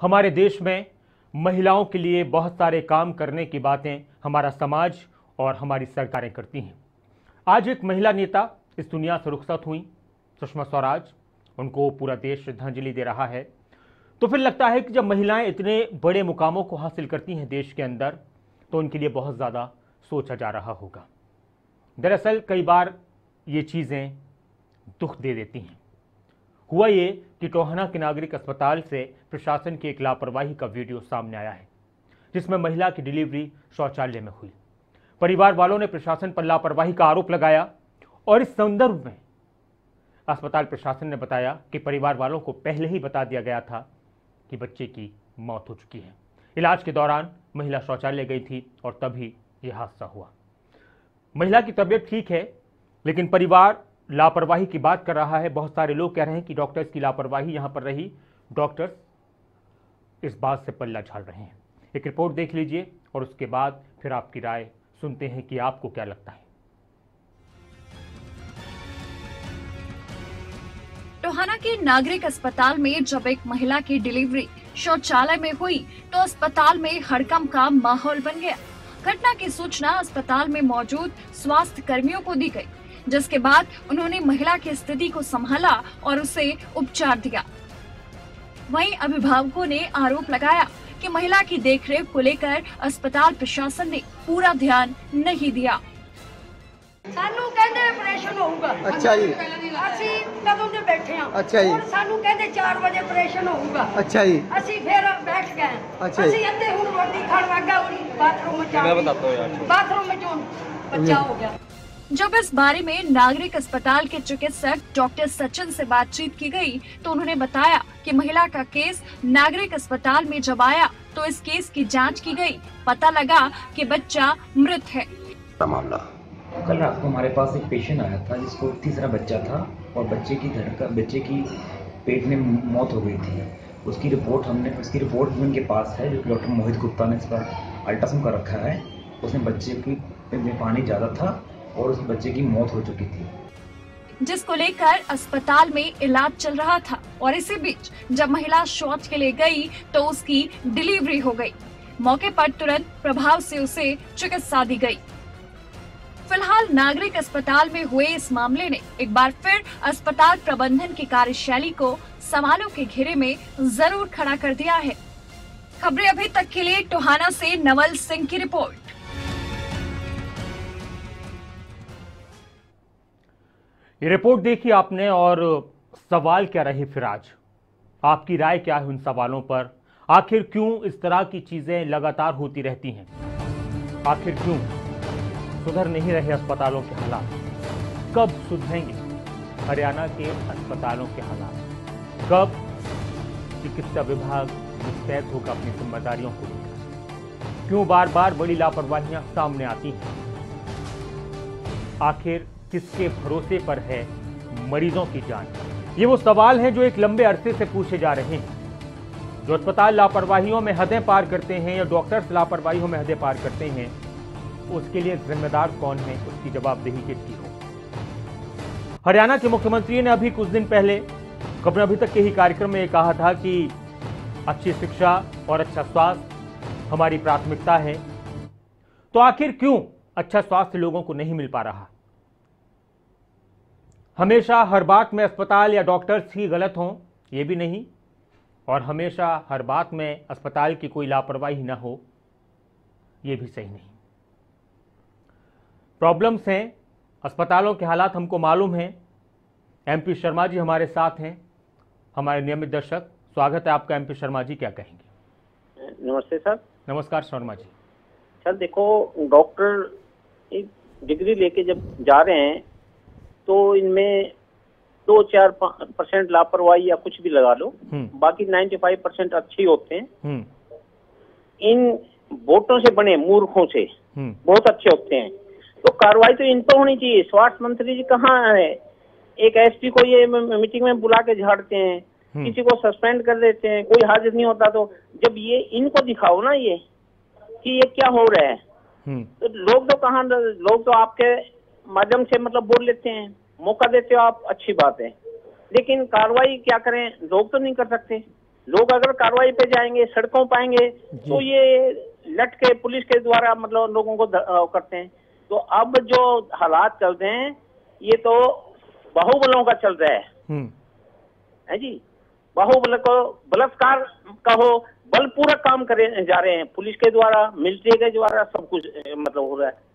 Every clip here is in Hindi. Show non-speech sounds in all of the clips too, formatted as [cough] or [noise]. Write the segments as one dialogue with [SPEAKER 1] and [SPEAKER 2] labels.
[SPEAKER 1] हमारे देश में महिलाओं के लिए बहुत सारे काम करने की बातें हमारा समाज और हमारी सरकारें करती हैं। आज एक महिला नेता इस दुनिया से रुखसत हुई, सुषमा स्वराज। उनको पूरा देश श्रद्धांजलि दे रहा है। तो फिर लगता है कि जब महिलाएँ इतने बड़े मुकामों को हासिल करती हैं देश के अंदर तो उनके लिए बहुत ज़्यादा सोचा जा रहा होगा। दरअसल कई बार ये चीज़ें दुख दे देती हैं। हुआ ये कि टोहाना के नागरिक अस्पताल से प्रशासन की एक लापरवाही का वीडियो सामने आया है, जिसमें महिला की डिलीवरी शौचालय में हुई। परिवार वालों ने प्रशासन पर लापरवाही का आरोप लगाया और इस संदर्भ में अस्पताल प्रशासन ने बताया कि परिवार वालों को पहले ही बता दिया गया था कि बच्चे की मौत हो चुकी है। इलाज के दौरान महिला शौचालय गई थी और तभी यह हादसा हुआ। महिला की तबीयत ठीक है, लेकिन परिवार लापरवाही की बात कर रहा है। बहुत सारे लोग कह रहे हैं कि डॉक्टर्स की लापरवाही यहाँ पर रही। डॉक्टर्स इस बात से पल्ला झाड़ रहे हैं। एक रिपोर्ट देख लीजिए और उसके बाद फिर आपकी राय सुनते हैं कि आपको क्या लगता है।
[SPEAKER 2] टोहाना के नागरिक अस्पताल में जब एक महिला की डिलीवरी शौचालय में हुई तो अस्पताल में हड़कंप का माहौल बन गया। घटना की सूचना अस्पताल में मौजूद स्वास्थ्य कर्मियों को दी गई। जिसके बाद उन्होंने महिला की स्थिति को संभाला और उसे उपचार दिया। वहीं अभिभावकों ने आरोप लगाया कि महिला की देखरेख को लेकर अस्पताल प्रशासन ने पूरा ध्यान नहीं दिया।
[SPEAKER 3] बाथरूम बाथरूम बचा हो गया।
[SPEAKER 2] जब इस बारे में नागरिक अस्पताल के चिकित्सक डॉक्टर सचिन से बातचीत की गई तो उन्होंने बताया कि महिला का केस नागरिक अस्पताल में जब आया तो इस केस की जाँच की गई। पता लगा कि बच्चा मृत है।
[SPEAKER 4] मामला?
[SPEAKER 5] कल रात को हमारे पास एक पेशेंट आया था जिसको तीसरा बच्चा था और बच्चे की धड़कन बच्चे की पेट में मौत हो गई थी। उसकी रिपोर्ट हमने उसकी रिपोर्ट भी उनके पास है जो कि डॉक्टर मोहित गुप्ता ने इस पर अल्ट्रासाउंड कर रखा है। उसने बच्चे की में पानी ज़्यादा था और उस बच्चे की मौत हो चुकी थी।
[SPEAKER 2] जिसको लेकर अस्पताल में इलाज चल रहा था और इसी बीच जब महिला शौच के लिए गई तो उसकी डिलीवरी हो गई। मौके पर तुरंत प्रभाव से उसे चिकित्सा दी गई। फ़िलहाल नागरिक अस्पताल में हुए इस मामले ने एक बार फिर अस्पताल प्रबंधन की कार्यशैली को सवालों के घेरे में ज़रूर खड़ा कर दिया है। खबरें अभी तक के लिए टोहाना से नवल सिंह की रिपोर्ट।
[SPEAKER 1] ये रिपोर्ट देखी आपने और सवाल क्या रहे फिर आज? आपकी राय क्या है उन सवालों पर? आखिर क्यों इस तरह की चीज़ें लगातार होती रहती हैं? आखिर क्यों सुधर नहीं रहे अस्पतालों के हालात? कब सुधरेंगे हरियाणा के अस्पतालों के हालात? कब चिकित्सा विभाग मुस्तैद होगा अपनी जिम्मेदारियों को लेकर? क्यों बार बार बड़ी लापरवाहियाँ सामने आती हैं? आखिर किसके भरोसे पर है मरीजों की जान? ये वो सवाल हैं जो एक लंबे अरसे से पूछे जा रहे हैं। जो अस्पताल लापरवाहियों में हदें पार करते हैं या डॉक्टर्स लापरवाहियों में हदें पार करते हैं, उसके लिए जिम्मेदार कौन है? उसकी जवाबदेही किसकी हो? हरियाणा के मुख्यमंत्री ने अभी कुछ दिन पहले अपने अभी तक के ही कार्यक्रम में कहा था कि अच्छी शिक्षा और अच्छा स्वास्थ्य हमारी प्राथमिकता है। तो आखिर क्यों अच्छा स्वास्थ्य लोगों को नहीं मिल पा रहा? हमेशा हर बात में अस्पताल या डॉक्टर्स ही गलत हों ये भी नहीं। और हमेशा हर बात में अस्पताल की कोई लापरवाही ना हो ये भी सही नहीं। प्रॉब्लम्स हैं अस्पतालों के हालात हमको मालूम हैं। एमपी शर्मा जी हमारे साथ हैं हमारे नियमित दर्शक। स्वागत है आपका एमपी शर्मा जी क्या कहेंगे?
[SPEAKER 6] नमस्ते सर।
[SPEAKER 1] नमस्कार शर्मा जी।
[SPEAKER 6] सर देखो डॉक्टर एक डिग्री लेके जब जा रहे हैं तो इनमें दो चार परसेंट लापरवाही या कुछ भी लगा लो।
[SPEAKER 1] बाकी
[SPEAKER 6] बाकी 95 परसेंट अच्छे होते हैं।
[SPEAKER 1] हम्म।
[SPEAKER 6] इन वोटों से बने मूर्खों से
[SPEAKER 1] हम्म।
[SPEAKER 6] बहुत अच्छे होते हैं। तो कार्रवाई तो इन पर होनी चाहिए। स्वास्थ्य मंत्री जी कहाँ है? एक एसपी को ये मीटिंग में बुला के झाड़ते हैं।
[SPEAKER 1] हम्म।
[SPEAKER 6] किसी को सस्पेंड कर देते हैं। कोई हाजिर नहीं होता तो जब ये इनको दिखाओ ना ये कि ये क्या हो रहा है।
[SPEAKER 1] हम्म।
[SPEAKER 6] तो लोग तो कहाँ लोग तो आपके माध्यम से मतलब बोल लेते हैं। मौका देते हो आप अच्छी बात है। लेकिन कार्रवाई क्या करें? लोग तो नहीं कर सकते। लोग अगर कार्रवाई पे जाएँगे सड़कों पाएँगे तो ये लट के पुलिस के द्वारा मतलब लोगों को करते हैं। तो अब जो हालात चल रहे हैं ये तो बाहुबलों का चल रहा है।
[SPEAKER 1] हम्म।
[SPEAKER 6] है जी? बाहुबल को बलात्कार का हो बलपूर्वक काम करे जा रहे हैं। पुलिस के द्वारा मिलिट्री के द्वारा सब कुछ मतलब हो रहा है।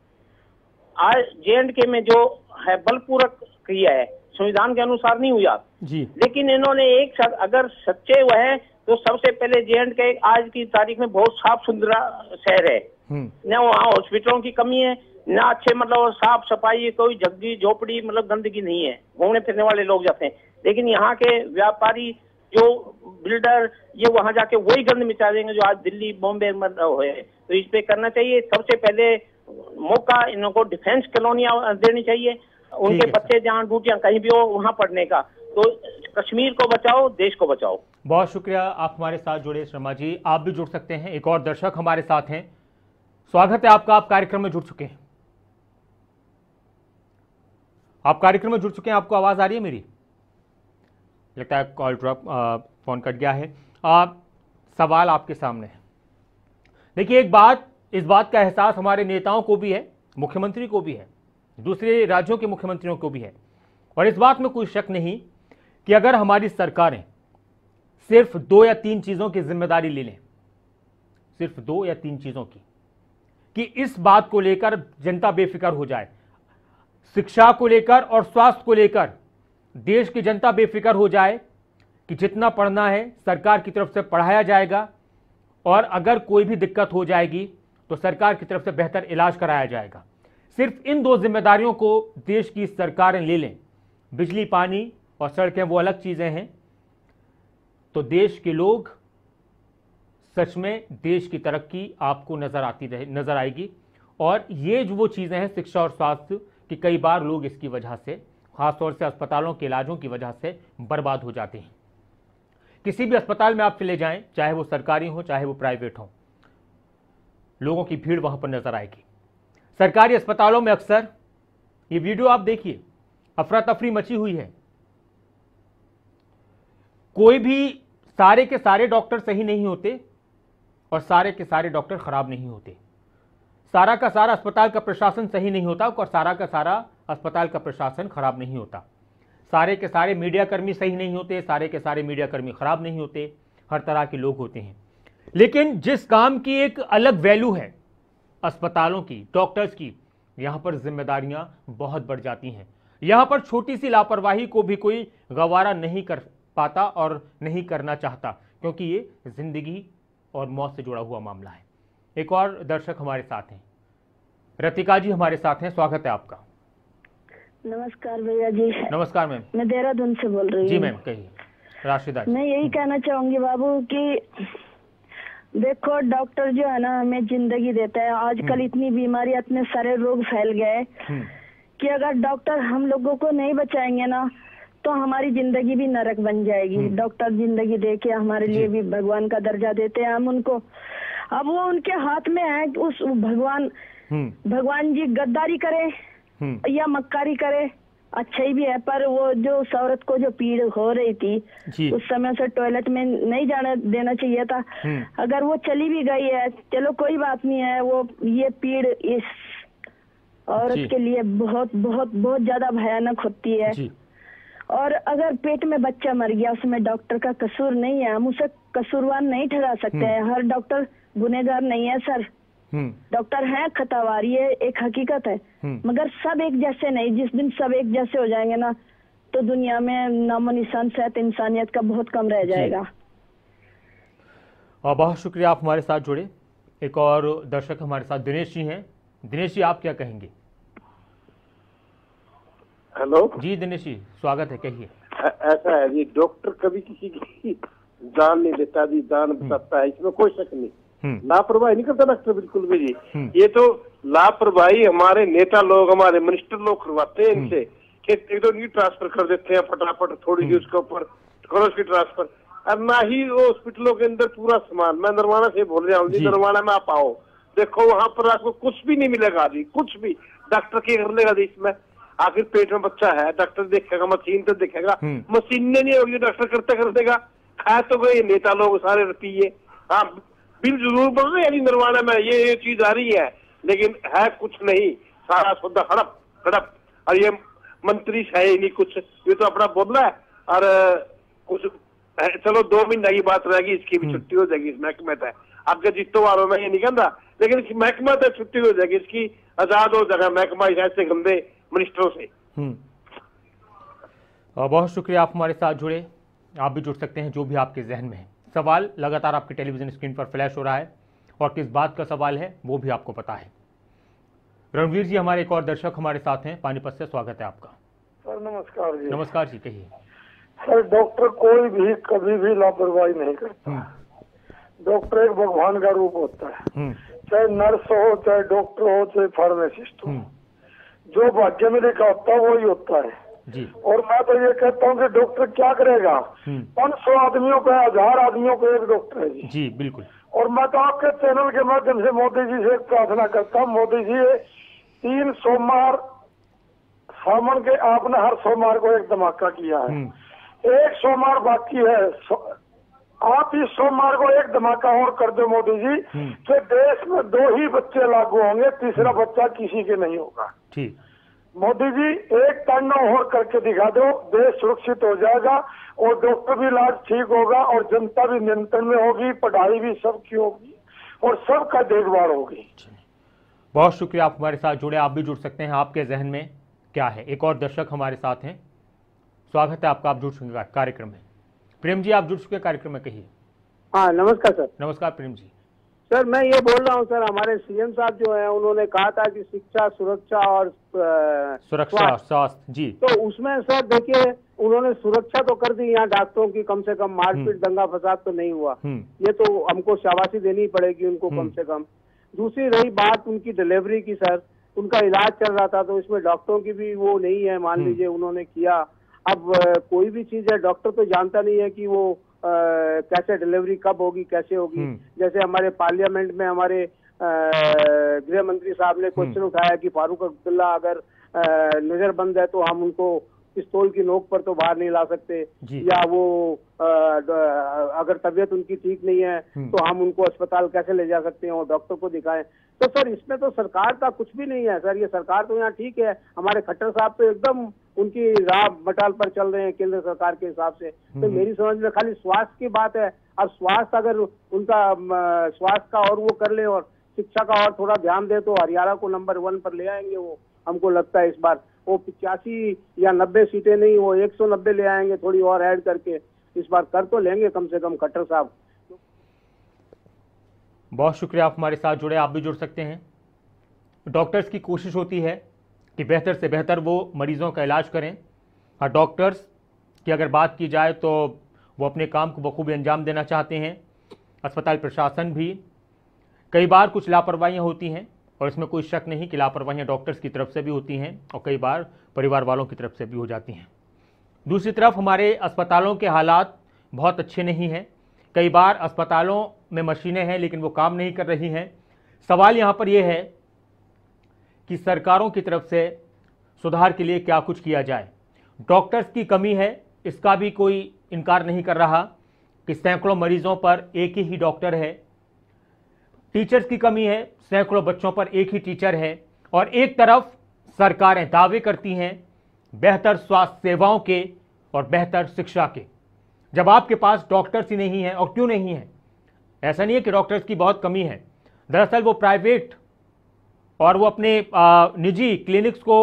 [SPEAKER 6] आज जे एंड के में जो है बलपूर्वक किया है संविधान के अनुसार नहीं हुआ
[SPEAKER 1] जी।
[SPEAKER 6] लेकिन इन्होंने एक साथ अगर सच्चे हुए हैं तो सबसे पहले जे एंड के आज की तारीख में बहुत साफ़ सुथरा शहर है।
[SPEAKER 1] हम्म।
[SPEAKER 6] न वहाँ हॉस्पिटलों की कमी है न अच्छे मतलब साफ़ सफ़ाई कोई झग्गी झोपड़ी मतलब गंदगी नहीं है। घूमने फिरने वाले लोग जाते हैं। लेकिन यहाँ के व्यापारी जो बिल्डर ये वहाँ जाके वही गंद मिटा देंगे जो आज दिल्ली बॉम्बे में हुए तो इस पे करना चाहिए। सबसे पहले मौका इनको डिफेंस कॉलोनियाँ देनी चाहिए। उनके बच्चे जहाँ ड्यूटियाँ कहीं भी हो वहाँ पढ़ने का। तो कश्मीर को बचाओ देश को बचाओ।
[SPEAKER 1] बहुत शुक्रिया आप हमारे साथ जुड़े शर्मा जी। आप भी जुड़ सकते हैं। एक और दर्शक हमारे साथ हैं। स्वागत है आपका आप कार्यक्रम में जुड़ चुके हैं। आप कार्यक्रम में जुड़ चुके हैं आपको आवाज़ आ रही है मेरी? लगता है कॉल ड्रॉप फ़ोन कट गया है। आ, सवाल आपके सामने है। देखिए एक बात इस बात का एहसास हमारे नेताओं को भी है, मुख्यमंत्री को भी है, दूसरे राज्यों के मुख्यमंत्रियों को भी है। और इस बात में कोई शक नहीं कि अगर हमारी सरकारें सिर्फ़ दो या तीन चीज़ों की ज़िम्मेदारी ले लें, सिर्फ़ दो या तीन चीज़ों की, कि इस बात को लेकर जनता बेफिक्र हो जाए, शिक्षा को लेकर और स्वास्थ्य को लेकर देश की जनता बेफिक्र हो जाए कि जितना पढ़ना है सरकार की तरफ़ से पढ़ाया जाएगा और अगर कोई भी दिक्कत हो जाएगी तो सरकार की तरफ़ से बेहतर इलाज कराया जाएगा। सिर्फ़ इन दो जिम्मेदारियों को देश की सरकारें ले लें। बिजली, पानी और सड़कें वो अलग चीज़ें हैं। तो देश के लोग सच में देश की तरक्की आपको नज़र आती रहे, नज़र आएगी। और ये जो वो चीज़ें हैं शिक्षा और स्वास्थ्य कि कई बार लोग इसकी वजह से, खासतौर से अस्पतालों के इलाजों की वजह से बर्बाद हो जाते हैं। किसी भी अस्पताल में आप चले जाएँ, चाहे वो सरकारी हो, चाहे वो प्राइवेट हो। लोगों की भीड़ वहाँ पर नज़र आएगी। सरकारी अस्पतालों में अक्सर ये वीडियो आप देखिए अफरा तफरी मची हुई है। कोई भी सारे के सारे डॉक्टर सही नहीं होते और सारे के सारे डॉक्टर खराब नहीं होते। सारा का सारा अस्पताल का प्रशासन सही नहीं होता और सारा का सारा अस्पताल का प्रशासन खराब नहीं होता। सारे के सारे मीडियाकर्मी सही नहीं होते, सारे के सारे मीडियाकर्मी खराब नहीं होते। हर तरह के लोग होते हैं। लेकिन जिस काम की एक अलग वैल्यू है अस्पतालों की डॉक्टर्स की यहाँ पर जिम्मेदारियाँ बहुत बढ़ जाती हैं। यहाँ पर छोटी सी लापरवाही को भी कोई गवारा नहीं कर पाता और नहीं करना चाहता क्योंकि ये ज़िंदगी और मौत से जुड़ा हुआ मामला है। एक और दर्शक हमारे साथ हैं। रतिका जी हमारे साथ हैं स्वागत है आपका।
[SPEAKER 4] नमस्कार भैया जी।
[SPEAKER 1] नमस्कार मैम।
[SPEAKER 4] मैं देहरादून से बोल रही हूँ।
[SPEAKER 1] जी मैम कहिए। राशिदा
[SPEAKER 4] मैं यही कहना चाहूँगी बाबू कि देखो डॉक्टर जो है ना हमें ज़िंदगी देता है। आजकल इतनी बीमारी इतने सारे रोग फैल गए
[SPEAKER 1] हम्म,
[SPEAKER 4] कि अगर डॉक्टर हम लोगों को नहीं बचाएँगे ना तो हमारी ज़िंदगी भी नरक बन जाएगी। डॉक्टर ज़िंदगी दे के हमारे लिए भी भगवान का दर्जा देते हैं हम उनको। अब वो उनके हाथ में है उस भगवान
[SPEAKER 1] हम्म,
[SPEAKER 4] भगवान जी गद्दारी करे
[SPEAKER 1] हम्म,
[SPEAKER 4] या मक्कारी करे। अच्छा ही भी है पर वो जो उस औरत को जो पीड़ हो रही थी उस समय से टॉयलेट में नहीं जाने देना चाहिए था।
[SPEAKER 1] हम्म,
[SPEAKER 4] अगर वो चली भी गई है चलो कोई बात नहीं है वो ये पीड़ इस औरत के लिए बहुत बहुत बहुत ज़्यादा भयानक होती है। और अगर पेट में बच्चा मर गया उसमें डॉक्टर का कसूर नहीं है हम उसे कसूरवार नहीं ठहरा सकते हैं। हर डॉक्टर गुनेगार नहीं है सर।
[SPEAKER 1] हम्म,
[SPEAKER 4] डॉक्टर है खतावार ये एक हकीकत है।
[SPEAKER 1] हम्म।
[SPEAKER 4] मगर सब एक जैसे नहीं जिस दिन सब एक जैसे हो जाएँगे ना तो दुनिया में नामो निशान सेहत इंसानियत का बहुत कम रह जाएगा।
[SPEAKER 1] और बहुत शुक्रिया आप हमारे साथ जुड़े। एक और दर्शक हमारे साथ दिनेश जी हैं। दिनेश जी आप क्या कहेंगे?
[SPEAKER 7] हेलो?
[SPEAKER 1] जी दिनेश जी स्वागत है कहिए।
[SPEAKER 7] ऐसा है जी डॉक्टर कभी किसी की जान नहीं लेता जी जान बताता है इसमें कोई शक नहीं।
[SPEAKER 1] हम्म,
[SPEAKER 7] लापरवाही नहीं करता डॉक्टर बिल्कुल भी जी
[SPEAKER 1] हम्म।
[SPEAKER 7] ये तो लापरवाही हमारे नेता लोग हमारे मिनिस्टर लोग करवाते हैं इनसे कि एक तो न्यू ट्रांसफ़र कर देते हैं फटाफट थोड़ी सी उसके ऊपर करो उसकी ट्रांसफ़र। और ना ही वो हॉस्पिटलों के अंदर पूरा सामान। मैं नरवाना से बोल रहा हूँ जी। नरवाना में आप आओ। देखो वहाँ पर आपको कुछ भी नहीं मिलेगा जी कुछ भी। डॉक्टर के कर लेगा जी इसमें। आखिर पेट में बच्चा है डॉक्टर देखेगा मशीन तो देखेगा।
[SPEAKER 1] हम्म।
[SPEAKER 7] मशीन नहीं होगी डॉक्टर करते कर देगा खाए तो गए नेता लोग सारे रतीये हाँ बिल ज़रूर बोल रहे हैं निर्माण में ये ये चीज़ आ रही है। लेकिन है कुछ नहीं। सारा सौदा हड़प हड़प और ये मंत्री है ही नहीं कुछ। ये तो अपना बोला है। और कुछ चलो दो महीना की बात रहेगी इसकी भी छुट्टी हो जाएगी इस महकमे तक आगे जितो वारों में ये नहीं कहता लेकिन इस महकमा तक छुट्टी हो जाएगी इसकी आज़ाद हो जाएगा महकमा इस ऐसे गंदे मिनिस्टरों से।
[SPEAKER 1] हम्म। बहुत शुक्रिया आप हमारे साथ जुड़े। आप भी जुड़ सकते हैं जो भी आपके जहन में है। सवाल लगातार आपके टेलीविज़न स्क्रीन पर फ्लैश हो रहा है और किस बात का सवाल है वो भी आपको पता है। रणवीर जी हमारे एक और दर्शक हमारे साथ हैं। पानीपत से स्वागत है आपका।
[SPEAKER 8] सर नमस्कार जी।
[SPEAKER 1] नमस्कार जी कहिए।
[SPEAKER 8] सर डॉक्टर कोई भी कभी भी लापरवाही नहीं करता।
[SPEAKER 1] हम्म।
[SPEAKER 8] डॉक्टर एक भगवान का रूप होता है।
[SPEAKER 1] हम्म।
[SPEAKER 8] चाहे नर्स हो चाहे डॉक्टर हो चाहे फार्मासिस्ट हो।
[SPEAKER 1] हम्म,
[SPEAKER 8] जो भाग्य में लिखा होता है वही होता है। और मैं तो ये कहता हूँ कि डॉक्टर क्या करेगा?
[SPEAKER 1] हम्म।
[SPEAKER 8] पाँच सौ आदमियों का हज़ार आदमियों को एक डॉक्टर है जी।
[SPEAKER 1] जी बिल्कुल।
[SPEAKER 8] और मैं तो आपके चैनल के माध्यम से मोदी जी से प्रार्थना करता हूँ। मोदी जी तीन सोमवार सावन के आपने हर सोमवार को एक धमाका किया है।
[SPEAKER 1] हम्म।
[SPEAKER 8] एक सोमवार बाकी है। सो, आप इस सोमवार को एक धमाका और कर दो मोदी जी
[SPEAKER 1] हम्म।
[SPEAKER 8] कि देश में दो ही बच्चे लागू होंगे तीसरा बच्चा किसी के नहीं होगा।
[SPEAKER 1] ठीक।
[SPEAKER 8] मोदी जी एक टर्न और करके दिखा दो देश सुरक्षित हो जाएगा और डॉक्टर भी इलाज ठीक होगा और जनता भी नियंत्रण में होगी पढ़ाई भी सबकी होगी और सबका देखभाल होगी।
[SPEAKER 1] बहुत शुक्रिया आप हमारे साथ जुड़े आप भी जुड़ सकते हैं आपके जहन में क्या है। एक और दर्शक हमारे साथ हैं। स्वागत है आपका आप जुड़ चुके कार्यक्रम में। प्रेम जी आप जुड़ चुके कार्यक्रम में कहिए।
[SPEAKER 9] हाँ नमस्कार सर।
[SPEAKER 1] नमस्कार प्रेम जी।
[SPEAKER 9] सर मैं ये बोल रहा हूँ सर हमारे सीएम साहब जो है उन्होंने कहा था कि शिक्षा सुरक्षा और
[SPEAKER 1] सुरक्षा
[SPEAKER 9] स्वास्थ्य।
[SPEAKER 1] जी
[SPEAKER 9] तो उसमें सर देखिए उन्होंने सुरक्षा तो कर दी यहाँ डॉक्टरों की कम से कम मारपीट दंगा फसाद तो नहीं हुआ
[SPEAKER 1] हम्म
[SPEAKER 9] ये तो हमको शाबाशी देनी पड़ेगी उनको कम
[SPEAKER 1] हम्म।
[SPEAKER 9] से कम दूसरी रही बात उनकी डिलीवरी की सर उनका इलाज चल रहा था तो इसमें डॉक्टरों की भी वो नहीं है मान
[SPEAKER 1] हम्म।
[SPEAKER 9] लीजिए उन्होंने किया अब कोई भी चीज़ है डॉक्टर तो जानता नहीं है कि वो कैसे डिलीवरी कब होगी कैसे होगी?
[SPEAKER 1] हम्म।
[SPEAKER 9] जैसे हमारे पार्लियामेंट में हमारे गृह मंत्री साहब ने क्वेश्चन उठाया कि फारूक अब्दुल्ला अगर नजरबंद है तो हम उनको पिस्तौल की नोक पर तो बाहर नहीं ला सकते। या वो ड- अगर तबीयत उनकी ठीक नहीं है
[SPEAKER 1] हम्म।
[SPEAKER 9] तो हम उनको अस्पताल कैसे ले जा सकते हैं और डॉक्टर को दिखाएँ? तो सर इसमें तो सरकार का कुछ भी नहीं है सर। ये सरकार तो यहाँ ठीक है। हमारे खट्टर साहब तो एकदम उनकी राह मटाल पर चल रहे हैं केंद्र सरकार के हिसाब से। तो
[SPEAKER 1] हम्म।
[SPEAKER 9] मेरी समझ में खाली स्वास्थ्य की बात है। अब स्वास्थ्य अगर उनका स्वास्थ्य का और वो कर ले और शिक्षा का और थोड़ा ध्यान दे तो हरियाणा को नंबर वन पर ले आएँगे वो हमको लगता है इस बार। वो पिचासी या नब्बे सीटें नहीं वो एक सौ नब्बे ले आएँगे थोड़ी और ऐड करके। इस बार कर तो लेंगे कम से कम खट्टर साहब।
[SPEAKER 1] बहुत शुक्रिया आप हमारे साथ जुड़े, आप भी जुड़ सकते हैं। डॉक्टर्स की कोशिश होती है कि बेहतर से बेहतर वो मरीजों का इलाज करें। और डॉक्टर्स की अगर बात की जाए तो वो अपने काम को बखूबी अंजाम देना चाहते हैं। अस्पताल प्रशासन भी कई बार कुछ लापरवाहियाँ होती हैं और इसमें कोई शक नहीं कि लापरवाहियाँ डॉक्टर्स की तरफ़ से भी होती हैं और कई बार परिवार वालों की तरफ़ से भी हो जाती हैं। दूसरी तरफ़ हमारे अस्पतालों के हालात बहुत अच्छे नहीं हैं। कई बार अस्पतालों में मशीनें हैं, लेकिन वो काम नहीं कर रही हैं। सवाल यहाँ पर यह है कि सरकारों की तरफ़ से सुधार के लिए क्या कुछ किया जाए। डॉक्टर्स की कमी है, इसका भी कोई इनकार नहीं कर रहा कि सैकड़ों मरीजों पर एक ही डॉक्टर है। टीचर्स की कमी है, सैकड़ों बच्चों पर एक ही टीचर है, और एक तरफ़ सरकारें दावे करती हैं बेहतर स्वास्थ्य सेवाओं के और बेहतर शिक्षा के। जब आपके पास डॉक्टर्स ही नहीं है और क्यों नहीं है ऐसा नहीं है कि डॉक्टर्स की बहुत कमी है। दरअसल वो प्राइवेट और वो अपने निजी क्लिनिक्स को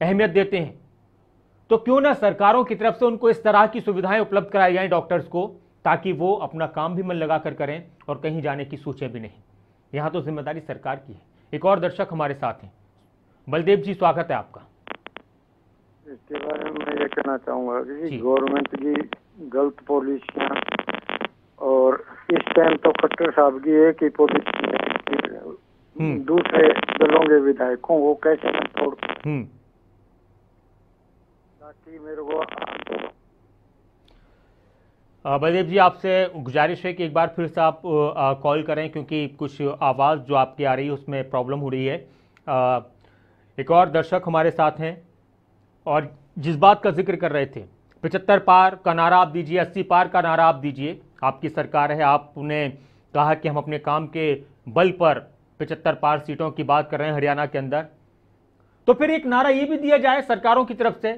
[SPEAKER 1] अहमियत देते हैं। तो क्यों ना सरकारों की तरफ़ से उनको इस तरह की सुविधाएँ उपलब्ध कराई जाएँ डॉक्टर्स को ताकि वो अपना काम भी मन लगा कर करें और कहीं जाने की सोचें भी नहीं। यहाँ तो ज़िम्मेदारी सरकार की है। एक और दर्शक हमारे साथ हैं। बलदेव जी स्वागत है आपका।
[SPEAKER 8] इसके बारे में मैं ये कहना चाहूँगा कि गवर्नमेंट की गलत पॉलिसियाँ और इस टाइम तो खट्टर साहब की एक ही है
[SPEAKER 1] हम्म।
[SPEAKER 8] दूसरे दलों के विधायकों को कैसे न तोड़
[SPEAKER 1] हम्म।
[SPEAKER 8] ताकि मेरे को
[SPEAKER 1] बलदेव जी आपसे गुजारिश है कि एक बार फिर से आप कॉल करें क्योंकि कुछ आवाज़ जो आपकी आ रही है उसमें प्रॉब्लम हो रही है। अ, एक और दर्शक हमारे साथ हैं और जिस बात का ज़िक्र कर रहे थे पिचहत्तर पार का नारा आप दीजिए अस्सी पार का नारा आप दीजिए। आपकी सरकार है आपने कहा कि हम अपने काम के बल पर पिचहत्तर पार सीटों की बात कर रहे हैं हरियाणा के अंदर। तो फिर एक नारा ये भी दिया जाए सरकारों की तरफ़ से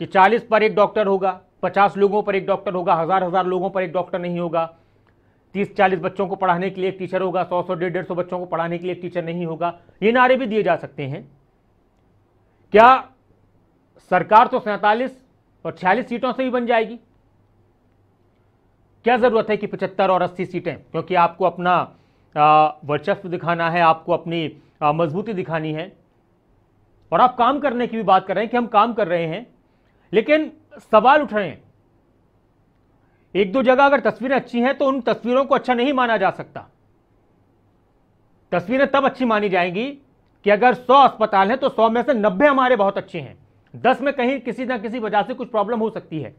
[SPEAKER 1] कि 40 पर एक डॉक्टर होगा 50 लोगों पर एक डॉक्टर होगा, हज़ार हज़ार लोगों पर एक डॉक्टर नहीं होगा 30-40 बच्चों को पढ़ाने के लिए एक टीचर होगा 100 सौ, डेढ़ डेढ़ सौ बच्चों को पढ़ाने के लिए एक टीचर नहीं होगा, ये नारे भी दिए जा सकते हैं। क्या सरकार तो सैंतालीस और छियालीस सीटों से ही बन जाएगी? क्या ज़रूरत है कि पचहत्तर और अस्सी सीटें? क्योंकि आपको अपना वर्चस्व दिखाना है, आपको अपनी मजबूती दिखानी है। और आप काम करने की भी बात कर रहे हैं कि हम काम कर रहे हैं। लेकिन सवाल उठ रहे हैं। एक दो जगह अगर तस्वीरें अच्छी हैं तो उन तस्वीरों को अच्छा नहीं माना जा सकता। तस्वीरें तब अच्छी मानी जाएँगी कि अगर 100 अस्पताल हैं तो 100 में से 90 हमारे बहुत अच्छे हैं। 10 में कहीं किसी ना किसी वजह से कुछ प्रॉब्लम हो सकती है।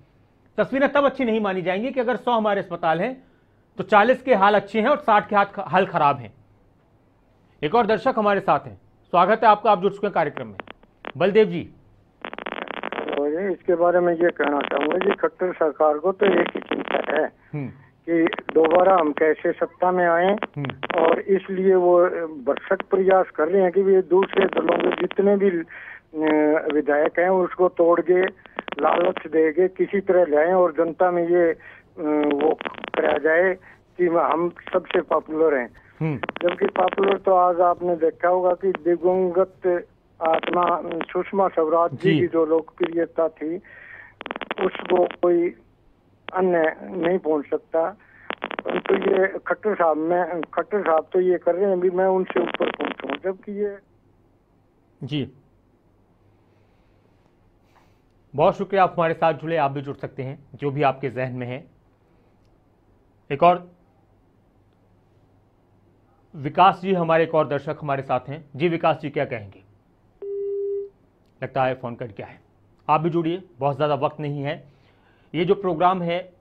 [SPEAKER 1] तस्वीरें तब अच्छी नहीं मानी जाएँगी कि अगर 100 हमारे अस्पताल हैं तो 40 के हाल अच्छे हैं और 60 के हाल खराब हैं एक और दर्शक हमारे साथ हैं स्वागत है आपका आप जुड़ चुके हैं कार्यक्रम में बलदेव जी
[SPEAKER 10] इसके बारे में ये कहना चाहूँगा जी खट्टर सरकार को तो एक ही चिंता है
[SPEAKER 1] हम्म।
[SPEAKER 10] कि दोबारा हम कैसे सत्ता में आए
[SPEAKER 1] हम्म।
[SPEAKER 10] और इसलिए वो भरसक प्रयास कर रहे हैं कि वे दूसरे दलों के जितने भी विधायक हैं उसको तोड़ के लालच देके किसी तरह ले और जनता में ये वो कराया जाए कि हम सबसे पॉपुलर हैं।
[SPEAKER 1] हम्म।
[SPEAKER 10] जबकि पॉपुलर तो आज आपने देखा होगा कि दिवंगत आत्मा सुषमा स्वराज जी की जो लोकप्रियता थी उसको कोई अन्य नहीं पहुँच सकता। तो ये खट्टर साहब में खट्टर साहब तो ये कर रहे हैं भी मैं उनसे ऊपर पहुंचू जबकि ये
[SPEAKER 1] जी। बहुत शुक्रिया आप हमारे साथ जुड़े, आप भी जुड़ सकते हैं, जो भी आपके जहन में है। एक और, विकास जी हमारे एक और दर्शक हमारे साथ हैं। जी विकास जी, क्या कहेंगे? लगता है फ़ोन कट गया है। आप भी जुड़िए, बहुत ज़्यादा वक्त नहीं है। ये जो प्रोग्राम है,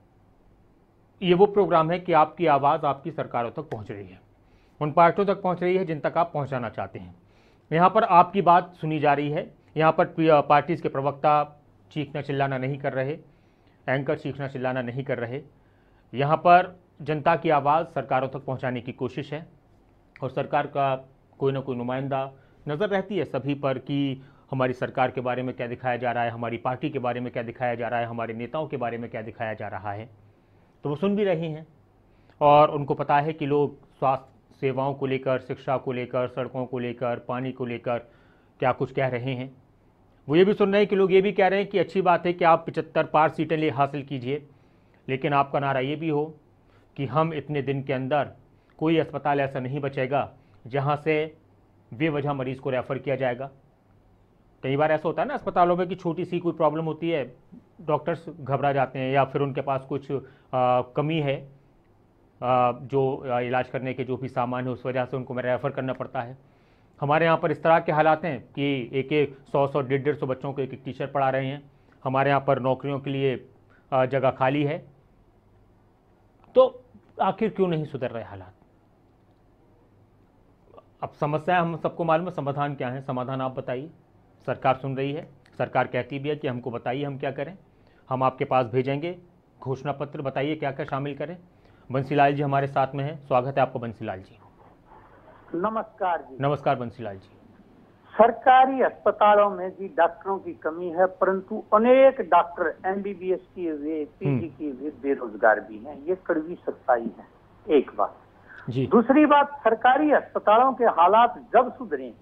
[SPEAKER 1] ये वो प्रोग्राम है कि आपकी आवाज़ आपकी सरकारों तक पहुँच रही है। उन पार्टियों तक पहुँच रही है जिन तक आप पहुंचाना चाहते हैं। यहाँ पर आपकी बात सुनी जा रही है। यहाँ पर पार्टीज़ के प्रवक्ता चीखना चिल्लाना नहीं कर रहे, एंकर चीखना चिल्लाना नहीं कर रहे। यहाँ पर जनता की आवाज़ सरकारों तक पहुँचाने की कोशिश है और सरकार का कोई ना कोई नुमाइंदा नज़र रहती है सभी पर कि हमारी सरकार के बारे में क्या दिखाया जा रहा है, हमारी पार्टी के बारे में क्या दिखाया जा रहा है, हमारे नेताओं के बारे में क्या दिखाया जा रहा है। तो वो सुन भी रही हैं और उनको पता है कि लोग स्वास्थ्य सेवाओं को लेकर, शिक्षा को लेकर, सड़कों को लेकर, पानी को लेकर क्या कुछ कह रहे हैं। वो ये भी सुन रहे हैं कि लोग ये भी कह रहे हैं कि अच्छी बात है कि आप पिचहत्तर पार सीटें ले हासिल कीजिए। लेकिन आपका नारा ये भी हो कि हम इतने दिन के अंदर कोई अस्पताल ऐसा नहीं बचेगा जहाँ से बेवजह मरीज़ को रेफ़र किया जाएगा। कई बार ऐसा होता है ना अस्पतालों में कि छोटी सी कोई प्रॉब्लम होती है डॉक्टर्स घबरा जाते हैं या फिर उनके पास कुछ आ, कमी है आ, जो इलाज करने के जो भी सामान है उस वजह से उनको मैं रेफ़र करना पड़ता है। हमारे यहाँ पर इस तरह के हालात हैं कि एक एक सौ सौ, डेढ़ डेढ़ सौ बच्चों को एक एक टीचर पढ़ा रहे हैं। हमारे यहाँ पर नौकरियों के लिए जगह खाली है। तो आखिर क्यों नहीं सुधर रहे हालात? अब समस्या हम सबको मालूम है, समाधान क्या है? समाधान आप बताइए। सरकार सुन रही है। सरकार कहती भी है कि हमको बताइए हम क्या करें। हम आपके पास भेजेंगे। घोषणा पत्र बताइए क्या क्या शामिल करें। बंसीलाल जी हमारे साथ में है। स्वागत है आपको बंसीलाल जी।
[SPEAKER 11] नमस्कार जी।
[SPEAKER 1] नमस्कार बंसीलाल जी।
[SPEAKER 11] सरकारी अस्पतालों में जी डॉक्टरों की कमी है परंतु अनेक डॉक्टर एमबीबीएस किए हुए पीजी किए हुए बेरोजगार भी हैं। ये कड़वी सच्चाई है एक बात।
[SPEAKER 1] जी।
[SPEAKER 11] दूसरी बात सरकारी अस्पतालों के हालात जब सुधरे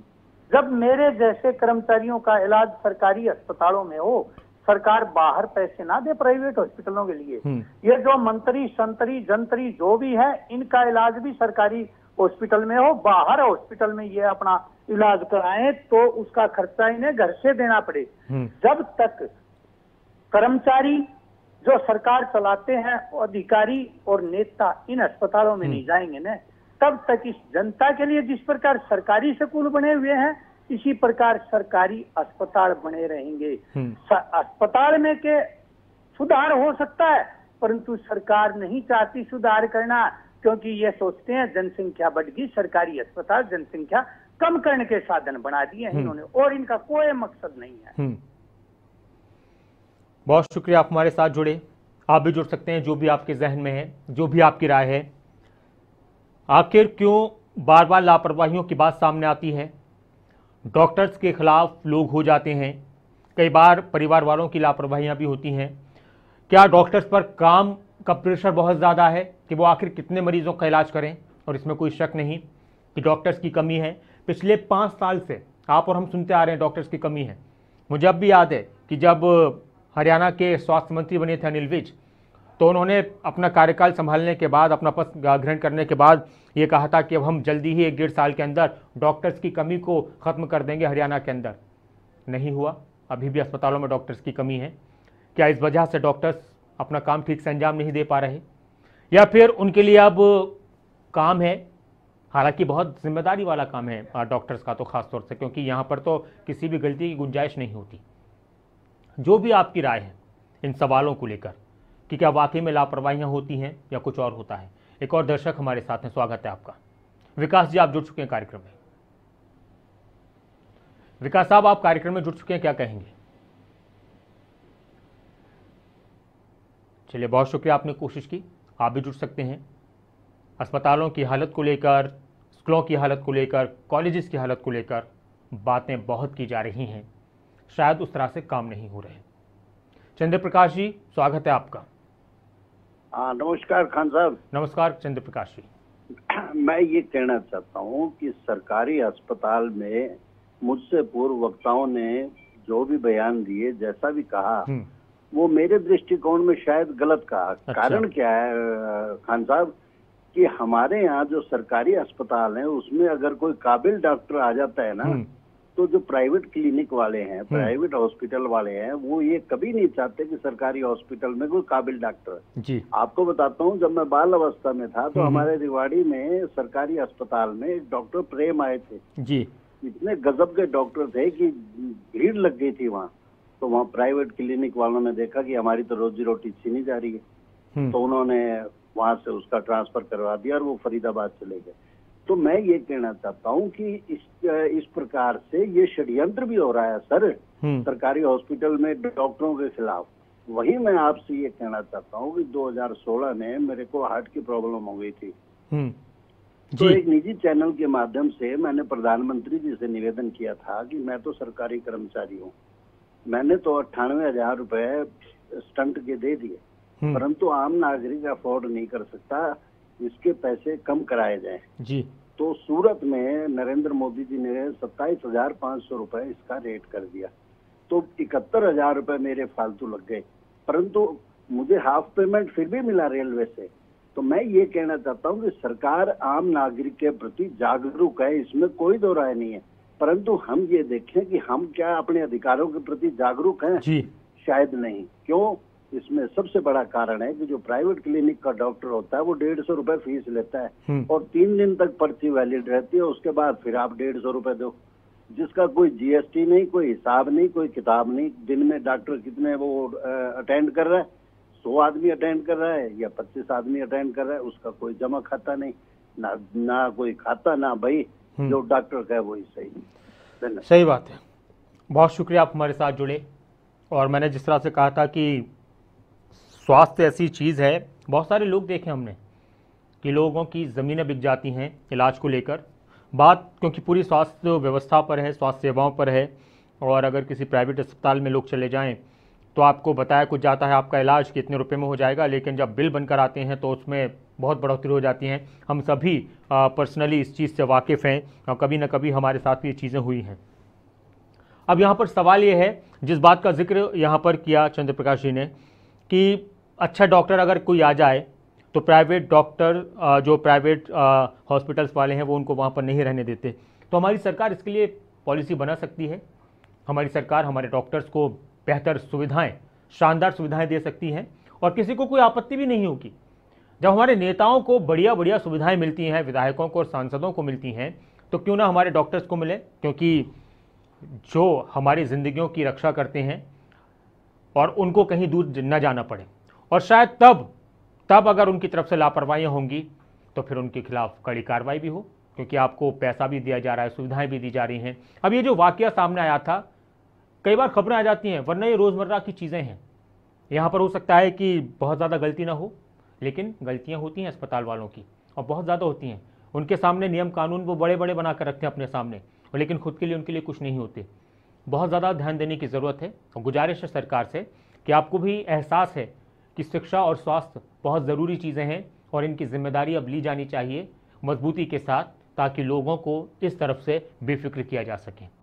[SPEAKER 11] जब मेरे जैसे कर्मचारियों का इलाज सरकारी अस्पतालों में हो सरकार बाहर पैसे ना दे प्राइवेट हॉस्पिटलों के लिए ये जो मंत्री संतरी जंतरी जो भी है इनका इलाज भी सरकारी हॉस्पिटल में हो बाहर हॉस्पिटल में ये अपना इलाज कराएँ तो उसका खर्चा इन्हें घर से देना पड़े। जब तक कर्मचारी जो सरकार चलाते हैं अधिकारी और नेता इन अस्पतालों में नहीं जाएँगे ना तब तक इस जनता के लिए जिस प्रकार सरकारी स्कूल बने हुए हैं इसी प्रकार सरकारी अस्पताल बने रहेंगे। अस्पताल में के सुधार हो सकता है परंतु सरकार नहीं चाहती सुधार करना। क्योंकि ये सोचते हैं जनसंख्या बढ़ गई सरकारी अस्पताल जनसंख्या कम करने के साधन बना दिए हैं इन्होंने और इनका कोई मकसद नहीं है।
[SPEAKER 1] बहुत शुक्रिया आप हमारे साथ जुड़े। आप भी जुड़ सकते हैं जो भी आपके जहन में है जो भी आपकी राय है। आखिर क्यों बार बार लापरवाहियों की बात सामने आती है? डॉक्टर्स के खिलाफ लोग हो जाते हैं। कई बार परिवार वालों की लापरवाहियाँ भी होती हैं। क्या डॉक्टर्स पर काम का प्रेशर बहुत ज़्यादा है कि वो आखिर कितने मरीजों का इलाज करें, और इसमें कोई शक नहीं कि डॉक्टर्स की कमी है। पिछले पाँच साल से आप और हम सुनते आ रहे हैं डॉक्टर्स की कमी है। मुझे अब भी याद है कि जब हरियाणा के स्वास्थ्य मंत्री बने थे अनिल विज तो उन्होंने अपना कार्यकाल संभालने के बाद, अपना पद ग्रहण करने के बाद ये कहा था कि अब हम जल्दी ही एक डेढ़ साल के अंदर डॉक्टर्स की कमी को ख़त्म कर देंगे हरियाणा के अंदर। नहीं हुआ। अभी भी अस्पतालों में डॉक्टर्स की कमी है। क्या इस वजह से डॉक्टर्स अपना काम ठीक से अंजाम नहीं दे पा रहे या फिर उनके लिए अब काम है, हालाँकि बहुत ज़िम्मेदारी वाला काम है डॉक्टर्स का तो खास तौर से, क्योंकि यहाँ पर तो किसी भी गलती की गुंजाइश नहीं होती। जो भी आपकी राय है, इन सवालों को लेकर, कि क्या वाकई में लापरवाहियाँ होती हैं या कुछ और होता है, एक और दर्शक हमारे साथ हैं, स्वागत है आपका। विकास जी, आप जुड़ चुके हैं कार्यक्रम में। विकास साहब, आप कार्यक्रम में जुड़ चुके हैं, क्या कहेंगे? चलिए बहुत शुक्रिया आपने कोशिश की। आप भी जुड़ सकते हैं। अस्पतालों की हालत को लेकर स्कूलों की हालत को लेकर कॉलेजेस की हालत को लेकर बातें बहुत की जा रही हैं। शायद उस तरह से काम नहीं हो रहे चंद्र प्रकाश जी स्वागत है आपका।
[SPEAKER 12] हाँ नमस्कार खान साहब।
[SPEAKER 1] नमस्कार चंद्र प्रकाश जी। [clears throat]
[SPEAKER 12] मैं ये कहना चाहता हूँ कि सरकारी अस्पताल में मुझसे पूर्व वक्ताओं ने जो भी बयान दिए जैसा भी कहा वो मेरे दृष्टिकोण में शायद गलत कहा। अच्छा। कारण क्या है खान साहब कि हमारे यहाँ जो सरकारी अस्पताल है उसमें अगर कोई काबिल डॉक्टर आ जाता है ना तो जो प्राइवेट क्लिनिक वाले हैं प्राइवेट हॉस्पिटल वाले हैं वो ये कभी नहीं चाहते कि सरकारी हॉस्पिटल में कोई काबिल डॉक्टर
[SPEAKER 1] जी।
[SPEAKER 12] आपको बताता हूँ जब मैं बाल अवस्था में था तो हमारे रिवाड़ी में सरकारी अस्पताल में एक डॉक्टर प्रेम आए थे।
[SPEAKER 1] जी।
[SPEAKER 12] इतने गजब के डॉक्टर थे कि भीड़ लग गई थी वहाँ। तो वहाँ प्राइवेट क्लिनिक वालों ने देखा कि हमारी तो रोजी रोटी छीनी जा रही है। तो उन्होंने वहाँ से उसका ट्रांसफ़र करवा दिया और वो फरीदाबाद चले गए। तो मैं ये कहना चाहता हूँ कि इस इस प्रकार से ये षड्यंत्र भी हो रहा है सर। सरकारी हॉस्पिटल में डॉक्टरों के खिलाफ। वही मैं आपसे ये कहना चाहता हूँ कि 2016 में मेरे को हार्ट की प्रॉब्लम हो गई थी। तो एक निजी चैनल के माध्यम से मैंने प्रधानमंत्री जी से निवेदन किया था कि मैं तो सरकारी कर्मचारी हूँ। मैंने तो अट्ठानवे हज़ार रुपए स्टंट के दे दिए। परंतु आम नागरिक अफोर्ड नहीं कर सकता इसके पैसे कम कराए जाए।
[SPEAKER 1] जी।
[SPEAKER 12] तो सूरत में नरेंद्र मोदी जी ने सत्ताईस हज़ार पाँच सौ रुपए इसका रेट कर दिया। तो इकहत्तर हज़ार रुपए मेरे फालतू लग गए। परंतु मुझे हाफ़ पेमेंट फिर भी मिला रेलवे से। तो मैं ये कहना चाहता हूँ कि सरकार आम नागरिक के प्रति जागरूक है इसमें कोई दो राय नहीं है। परंतु हम ये देखें कि हम क्या अपने अधिकारों के प्रति जागरूक हैं?
[SPEAKER 1] जी।
[SPEAKER 12] शायद नहीं। क्यों? इसमें सबसे बड़ा कारण है कि जो प्राइवेट क्लिनिक का डॉक्टर होता है वो डेढ़ सौ रुपए फ़ीस लेता है। और तीन दिन तक पर्ची वैलिड रहती है उसके बाद फिर आप डेढ़ सौ रुपए दो। जिसका कोई जीएसटी नहीं कोई हिसाब नहीं कोई किताब नहीं दिन में डॉक्टर कितने वो अटेंड कर रहा है? सौ आदमी अटेंड कर रहा है या पच्चीस आदमी अटेंड कर रहा है उसका कोई जमा खाता नहीं। ना ना कोई खाता ना भाई। जो डॉक्टर का है वही सही।
[SPEAKER 1] सही बात है। बहुत शुक्रिया आप हमारे साथ जुड़े। और मैंने जिस तरह से कहा था कि स्वास्थ्य ऐसी चीज़ है बहुत सारे लोग देखे हमने कि लोगों की ज़मीनें बिक जाती हैं इलाज को लेकर। बात क्योंकि पूरी स्वास्थ्य व्यवस्था पर है स्वास्थ्य सेवाओं पर है और अगर किसी प्राइवेट अस्पताल में लोग चले जाएँ तो आपको बताया कुछ जाता है आपका इलाज कितने रुपए में हो जाएगा लेकिन जब बिल बनकर आते हैं तो उसमें बहुत बढ़ोतरी हो जाती हैं। हम सभी पर्सनली इस चीज़ से वाकिफ़ हैं। और कभी ना कभी हमारे साथ भी ये चीज़ें हुई हैं। अब यहाँ पर सवाल ये है, जिस बात का ज़िक्र यहाँ पर किया चंद्र प्रकाश जी ने, कि अच्छा डॉक्टर अगर कोई आ जाए तो प्राइवेट डॉक्टर जो प्राइवेट हॉस्पिटल्स वाले हैं, वो उनको वहाँ पर नहीं रहने देते। तो हमारी सरकार इसके लिए पॉलिसी बना सकती है? हमारी सरकार हमारे डॉक्टर्स को बेहतर सुविधाएँ, शानदार सुविधाएँ दे सकती हैं, और किसी को कोई आपत्ति भी नहीं होगी। जब हमारे नेताओं को बढ़िया बढ़िया सुविधाएँ मिलती हैं, विधायकों को और सांसदों को मिलती हैं तो क्यों ना हमारे डॉक्टर्स को मिले? क्योंकि जो हमारी ज़िंदगियों की रक्षा करते हैं और उनको कहीं दूर न जाना पड़े। और शायद तब तब अगर उनकी तरफ़ से लापरवाहियाँ होंगी तो फिर उनके खिलाफ कड़ी कार्रवाई भी हो, क्योंकि आपको पैसा भी दिया जा रहा है, सुविधाएँ भी दी जा रही हैं। अब ये जो वाक्य सामने आया था, कई बार खबरें आ जाती हैं, वरना ये रोज़मर्रा की चीज़ें हैं। यहाँ पर हो सकता है कि बहुत ज़्यादा गलती ना हो लेकिन गलतियाँ होती हैं अस्पताल वालों की, और बहुत ज़्यादा होती हैं। उनके सामने नियम कानून वो बड़े बड़े बना कर रखते हैं अपने सामने लेकिन खुद के लिए उनके लिए कुछ नहीं होते। बहुत ज़्यादा ध्यान देने की ज़रूरत है, और गुजारिश है सरकार से कि आपको भी एहसास है कि शिक्षा और स्वास्थ्य बहुत ज़रूरी चीज़ें हैं, और इनकी ज़िम्मेदारी अब ली जानी चाहिए मजबूती के साथ, ताकि लोगों को इस तरफ़ से बेफिक्र किया जा सके।